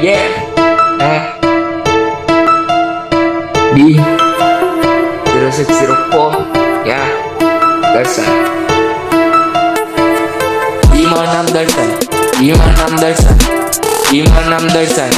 yeah. Eh. D 0604 yeah. દર્શન ઈ મારું નામ દર્શન ઈ મારું નામ દર્શન ઈ મારું નામ દર્શન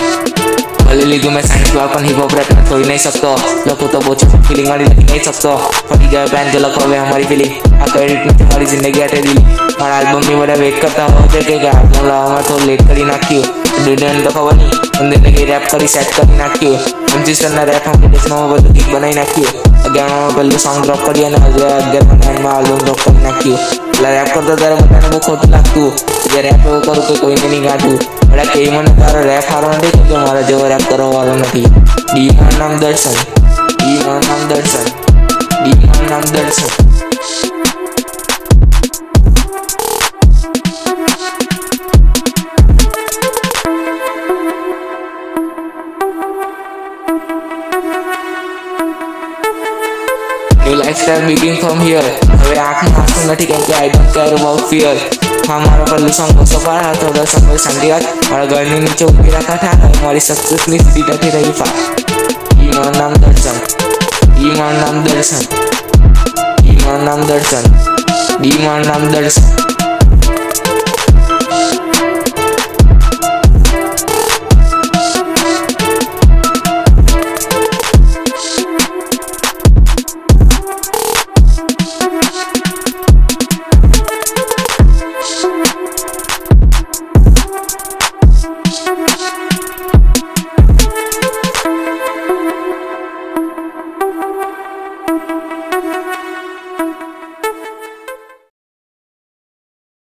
ભલે લીધું મેં સાયન્સમાં પણ હિપહોપ રેપ में થોડી નહીં શકતો લખું તો બહુ છું ફિલિંગ વાળી લખી નહીં શકતો ફરી ગયો પેન જો લખો હવે અમારી ફિલિંગ આ ક્રેડિટ નથી મારી જિંદગી આટે દીલી મારા આલ્બમની બધા વેટ કરતા હોય છે કે આલ્બમ લાવવામાં થોડું લેટ કરી નાખ્યું ડિડન ખબર નહીં જિંદગી રેપ કરી સેટ કરી નાખ્યું મંચિસ્ટરના રેપ કોમ્પિટિશનમાં બધું ગીત બનાવી નાખ્યું અગિયારમાં પહેલું સોંગ ડ્રોપ કરી અને અગિયારમાં નાઇનમાં આલ્બમ ડ્રોપ કરી નાખ્યું એટલે રેપ કરતા ત્યારે બધાને બહુ ખોટું લાગતું જે રેપ એવું કરું તો કોઈને નહીં ગાતું એટલે કે મને તારો રેપ સારો નથી કે મારા જેવો રેપ કરવા વાળો નથી ડી નામ દર્શન ડી નામ દર્શન ડી નામ દર્શન New lifestyle begin from here. હવે આંખમાં આંસુ નથી કેમ કે I don't care about fear હા મારો પહેલું સોંગ બસો બાર હાથ હતો સમય શાંતિવાદ મારા ઘરની નીચે ઉભી રાખા ઠા મારી સક્સેસની સ્થિતિથી રહી ફા ઈ મારું નામ દર્શન ઈ મારું નામ દર્શન ઈ મારું નામ દર્શન ઈ મારું નામ દર્શન